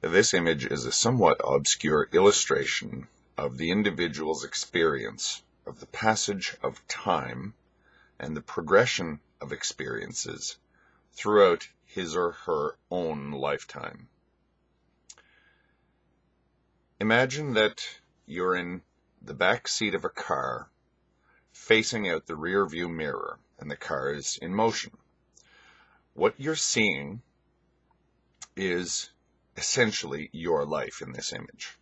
This image is a somewhat obscure illustration of the individual's experience of the passage of time and the progression of experiences throughout his or her own lifetime. Imagine that you're in the back seat of a car facing out the rear view mirror and the car is in motion. What you're seeing is essentially your life in this image.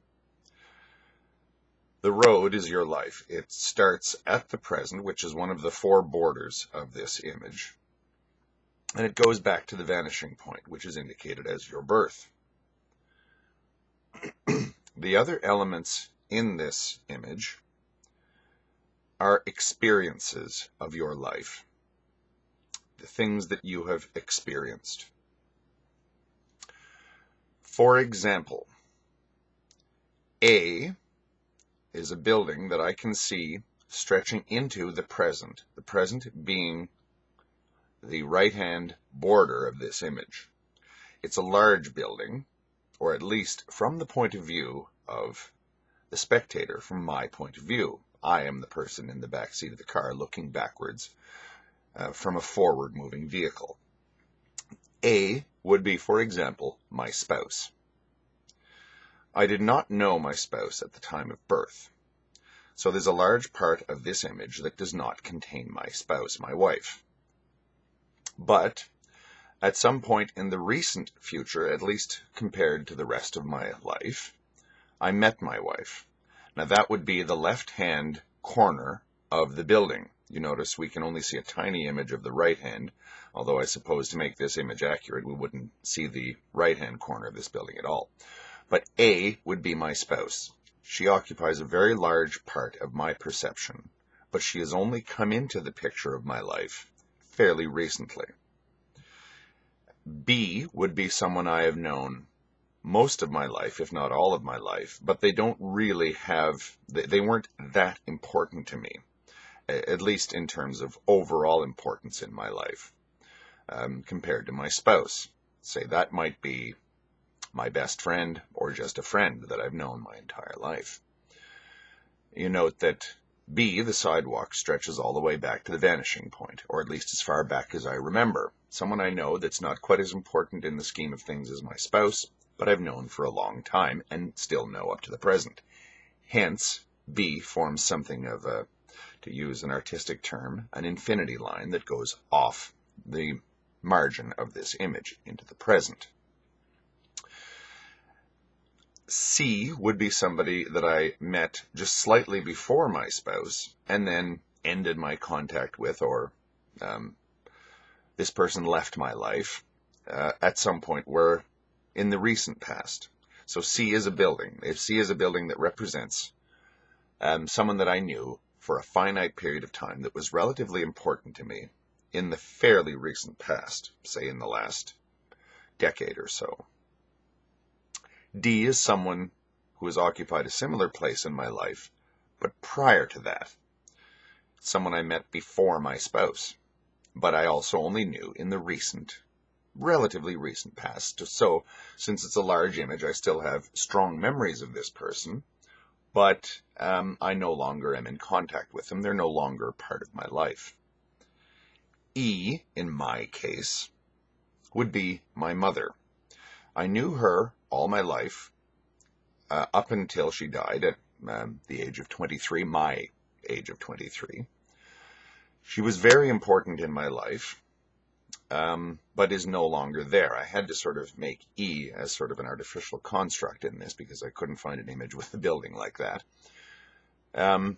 The road is your life. It starts at the present, which is one of the four borders of this image, and it goes back to the vanishing point, which is indicated as your birth. the other elements in this image are experiences of your life, the things that you have experienced. For example, A is a building that I can see stretching into the present, the present being the right-hand border of this image. It's a large building, or at least from the point of view of the spectator, from my point of view. I am the person in the back seat of the car looking backwards uh, from a forward moving vehicle. A would be, for example, my spouse. I did not know my spouse at the time of birth. So there's a large part of this image that does not contain my spouse, my wife. But at some point in the recent future, at least compared to the rest of my life, I met my wife. Now that would be the left-hand corner of the building. You notice we can only see a tiny image of the right hand, although I suppose to make this image accurate, we wouldn't see the right-hand corner of this building at all. But A would be my spouse. She occupies a very large part of my perception, but she has only come into the picture of my life fairly recently. B would be someone I have known most of my life, if not all of my life, but they don't really have, they weren't that important to me, at least in terms of overall importance in my life, um, compared to my spouse. Say that might be my best friend, or just a friend that I've known my entire life. You note that B, the sidewalk, stretches all the way back to the vanishing point, or at least as far back as I remember. Someone I know that's not quite as important in the scheme of things as my spouse, but I've known for a long time and still know up to the present. Hence, B forms something of a, to use an artistic term, an infinity line that goes off the margin of this image into the present. C would be somebody that I met just slightly before my spouse and then ended my contact with, or um, this person left my life uh, at some point where in the recent past. So C is a building. If C is a building that represents um, someone that I knew for a finite period of time that was relatively important to me in the fairly recent past, say in the last decade or so. D is someone who has occupied a similar place in my life, but prior to that. Someone I met before my spouse, but I also only knew in the recent, relatively recent past. So, since it's a large image, I still have strong memories of this person, but um, I no longer am in contact with them. They're no longer part of my life. E, in my case, would be my mother. I knew her all my life, uh, up until she died at um, the age of 23, my age of 23. She was very important in my life, um, but is no longer there. I had to sort of make E as sort of an artificial construct in this because I couldn't find an image with a building like that. Um,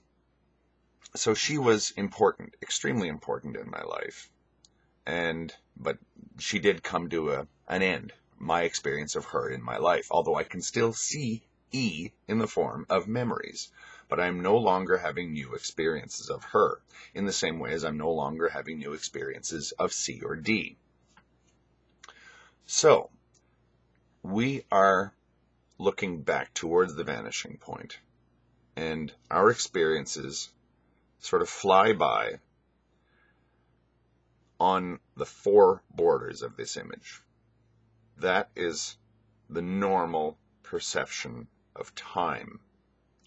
so she was important, extremely important in my life. And, but she did come to a, an end my experience of her in my life, although I can still see E in the form of memories. But I'm no longer having new experiences of her, in the same way as I'm no longer having new experiences of C or D. So, we are looking back towards the vanishing point, and our experiences sort of fly by on the four borders of this image that is the normal perception of time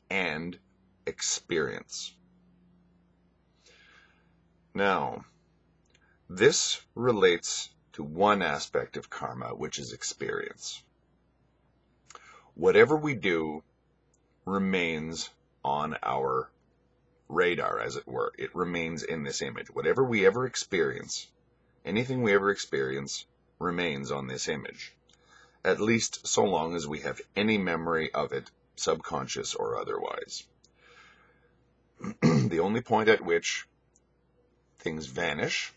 and experience. Now, this relates to one aspect of karma, which is experience. Whatever we do remains on our radar, as it were. It remains in this image. Whatever we ever experience, anything we ever experience, remains on this image. At least so long as we have any memory of it, subconscious or otherwise. the only point at which things vanish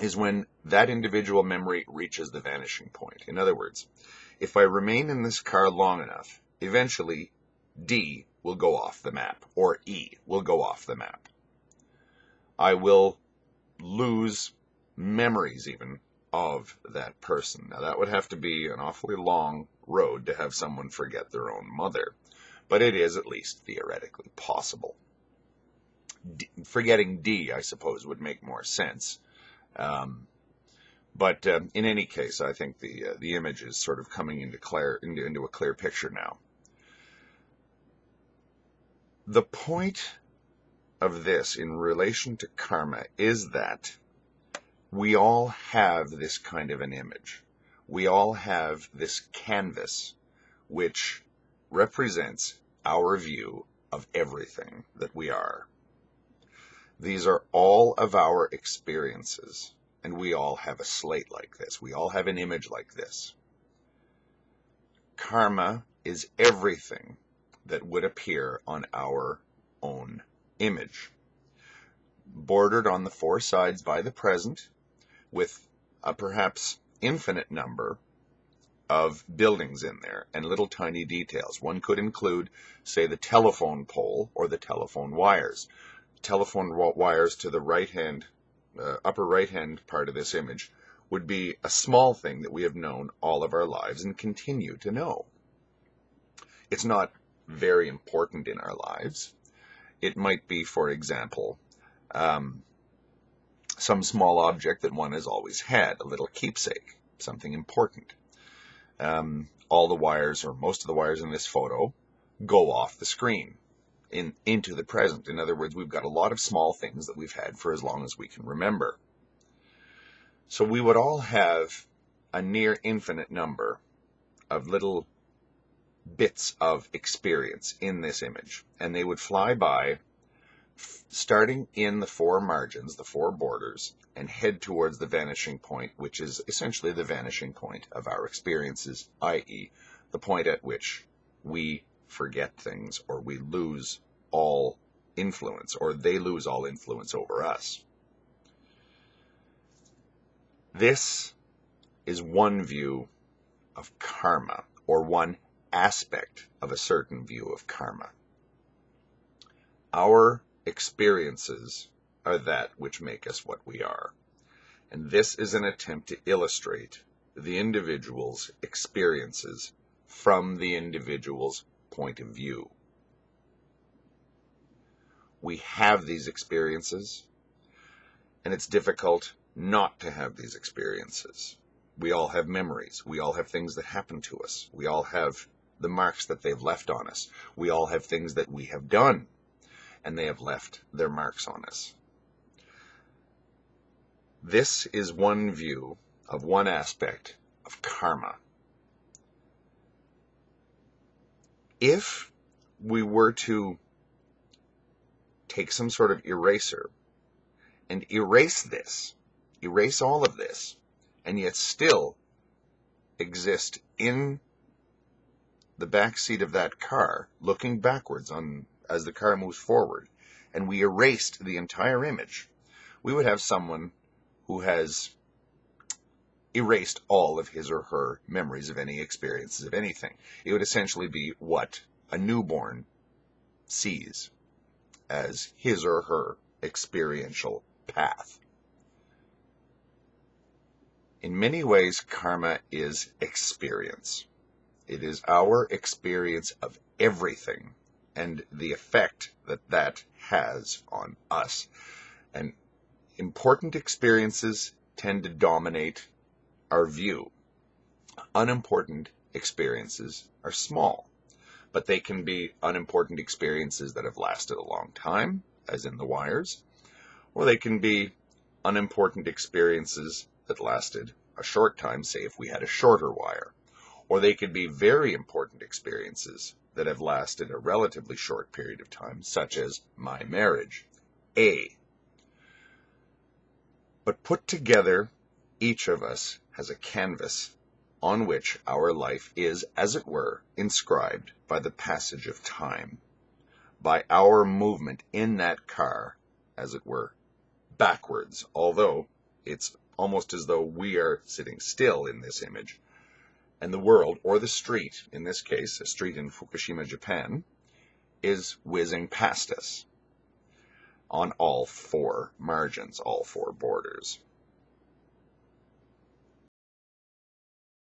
is when that individual memory reaches the vanishing point. In other words, if I remain in this car long enough, eventually D will go off the map, or E will go off the map. I will lose memories even of that person. Now that would have to be an awfully long road to have someone forget their own mother, but it is at least theoretically possible. D, forgetting D, I suppose, would make more sense. Um, but uh, in any case, I think the uh, the image is sort of coming into clear into, into a clear picture now. The point of this in relation to karma is that we all have this kind of an image. We all have this canvas which represents our view of everything that we are. These are all of our experiences, and we all have a slate like this. We all have an image like this. Karma is everything that would appear on our own image. Bordered on the four sides by the present, with a perhaps infinite number of buildings in there and little tiny details. One could include, say, the telephone pole or the telephone wires. Telephone wires to the right hand, uh, upper right hand part of this image would be a small thing that we have known all of our lives and continue to know. It's not very important in our lives. It might be, for example, um, some small object that one has always had, a little keepsake, something important. Um, all the wires, or most of the wires in this photo, go off the screen in, into the present. In other words, we've got a lot of small things that we've had for as long as we can remember. So we would all have a near infinite number of little bits of experience in this image. And they would fly by starting in the four margins, the four borders, and head towards the vanishing point, which is essentially the vanishing point of our experiences, i.e., the point at which we forget things or we lose all influence or they lose all influence over us. This is one view of karma or one aspect of a certain view of karma. Our experiences are that which make us what we are. And this is an attempt to illustrate the individual's experiences from the individual's point of view. We have these experiences, and it's difficult not to have these experiences. We all have memories. We all have things that happen to us. We all have the marks that they've left on us. We all have things that we have done, and they have left their marks on us. This is one view of one aspect of karma. If we were to take some sort of eraser and erase this, erase all of this, and yet still exist in the back seat of that car, looking backwards on as the car moves forward, and we erased the entire image, we would have someone who has erased all of his or her memories of any experiences of anything. It would essentially be what a newborn sees as his or her experiential path. In many ways, karma is experience. It is our experience of everything and the effect that that has on us. And important experiences tend to dominate our view. Unimportant experiences are small, but they can be unimportant experiences that have lasted a long time, as in the wires, or they can be unimportant experiences that lasted a short time, say if we had a shorter wire. Or they could be very important experiences that have lasted a relatively short period of time, such as my marriage. A. But put together, each of us has a canvas on which our life is, as it were, inscribed by the passage of time, by our movement in that car, as it were, backwards, although it's almost as though we are sitting still in this image, and the world, or the street, in this case, a street in Fukushima, Japan, is whizzing past us on all four margins, all four borders.